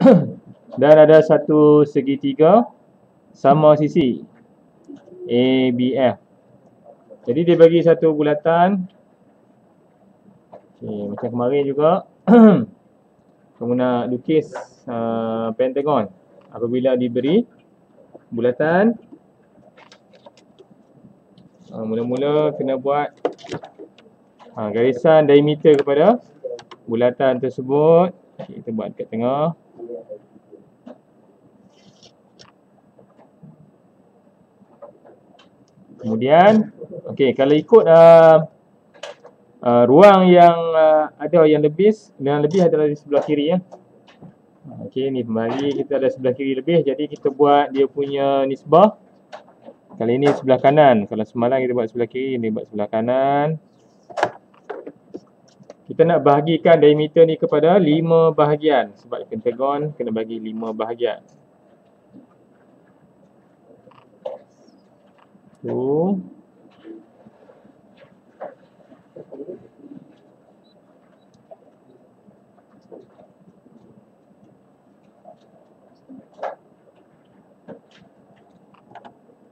dan ada satu segitiga sama sisi ABF. Jadi dia bagi satu bulatan. Okay, macam kemarin juga. Kamu nak lukis uh, pentagon. Apabila diberi bulatan uh, mula-mula kena buat uh, garisan diameter kepada bulatan tersebut. Okay, kita buat dekat tengah kemudian okey kalau ikut uh, uh, ruang yang uh, ada yang lebih yang lebih adalah di sebelah kiri ya. Okey ni kembali kita ada sebelah kiri lebih jadi kita buat dia punya nisbah. Kali ini sebelah kanan. Kalau semalam kita buat sebelah kiri, ini buat sebelah kanan. Kita nak bahagikan diameter ni kepada 5 bahagian sebab pentagon kena bagi 5 bahagian. Tu.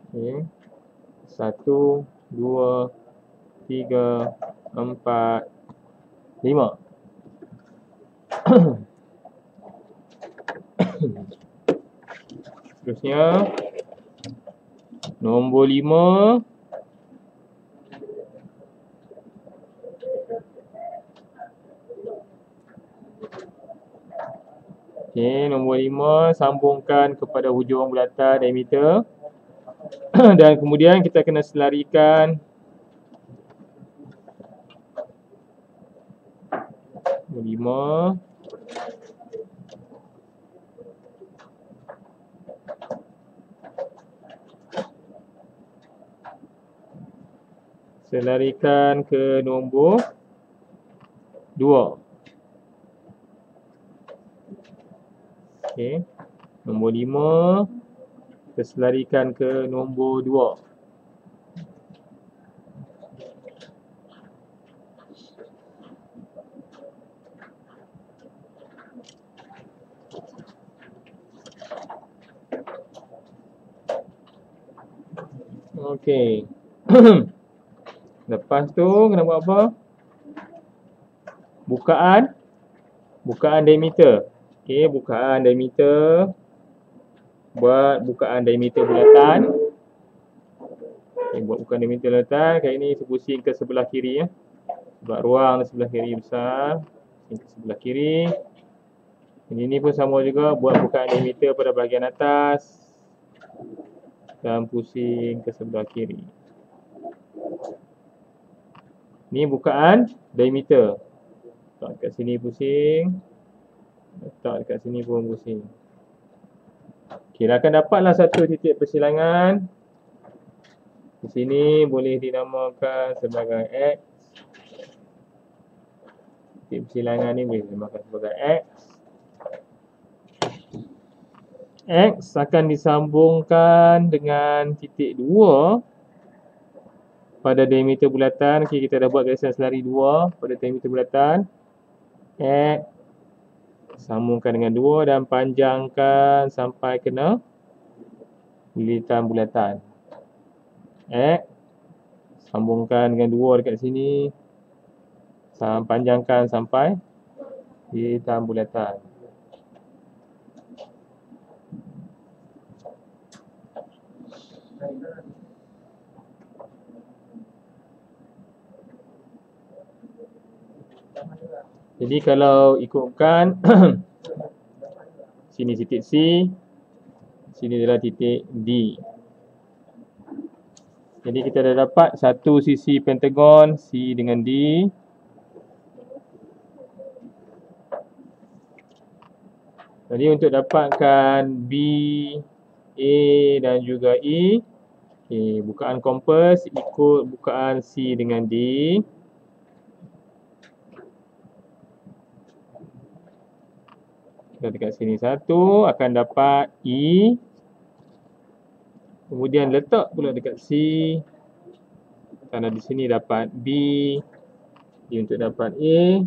Okay. Satu, dua, tiga, empat, lima. Terusnya, nombor lima. Okay, nombor lima, sambungkan kepada hujung bulatan diameter. dan kemudian kita kena selarikan lima selarikan ke nombor dua okey nombor lima kita selarikan ke nombor 2. Okey. Lepas tu kena buat apa? Bukaan. Bukaan diameter. Okey, bukaan diameter. Buat bukaan diameter bulatan. Okay, buat bukaan diameter bulatan. Kali ini sepusing ke sebelah kiri ya. Sebab ruang sebelah kiri besar. Pusing ke sebelah kiri. Ini, ini pun sama juga. Buat bukaan diameter pada bahagian atas. Dan pusing ke sebelah kiri ni bukaan diameter letak dekat sini pusing letak dekat sini pun pusing Kira akan dapatlah satu titik persilangan. Di sini boleh dinamakan sebagai X. Titik persilangan ni boleh dinamakan sebagai X. X akan disambungkan dengan titik 2 pada diameter bulatan. Okay, kita dah buat garisan selari 2 pada diameter bulatan. X sambungkan dengan dua dan panjangkan sampai kena lilitan bulatan X sambungkan dengan dua dekat sini panjangkan sampai lilitan bulatan Jadi kalau ikutkan sini titik C, sini adalah titik D. Jadi kita dah dapat satu sisi pentagon C dengan D. Jadi untuk dapatkan B, A dan juga E, okay, bukaan kompas ikut bukaan C dengan D. kita dekat sini. Satu akan dapat E. Kemudian letak pula dekat C. Kerana di sini dapat B. B untuk dapat A.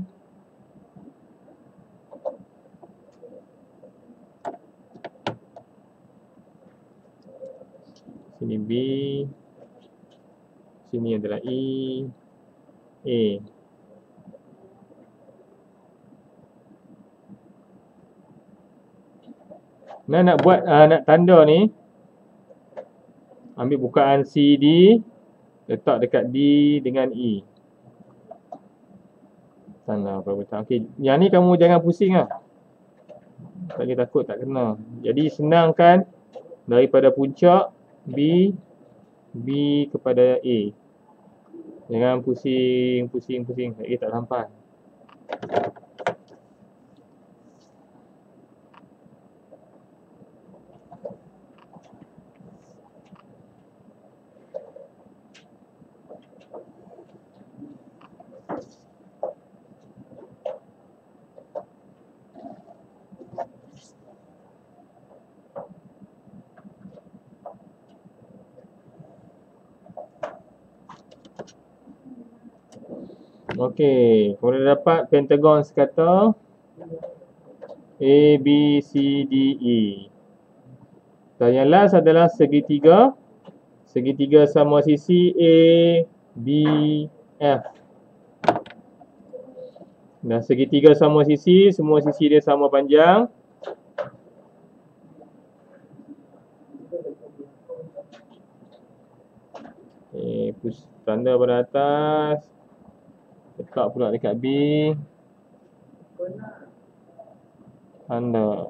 Sini B. Sini adalah E. A. Nah nak buat uh, nak tanda ni ambil bukaan CD letak dekat D dengan E. Tanda perebutan. Okey, yang ni kamu jangan pusing ah. Tak kira takut tak kena. Jadi senangkan daripada puncak B B kepada A. Jangan pusing, pusing, pusing. Tak tak sampai. Okey, dah dapat pentagon sekata A, B, C, D, E. Dan yang last adalah segitiga. Segitiga sama sisi A, B, F. Dan segitiga sama sisi, semua sisi dia sama panjang. Okay, push tanda pada atas. Letak pula dekat B. Tanda.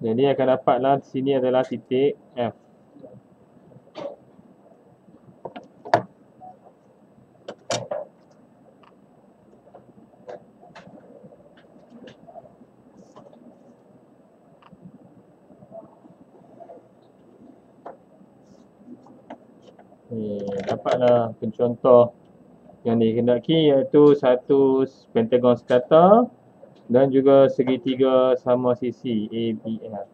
Jadi akan dapatlah sini adalah titik F. Dapatlah pencontoh yang dikehendaki iaitu satu pentagon sekata dan juga segitiga sama sisi ABF.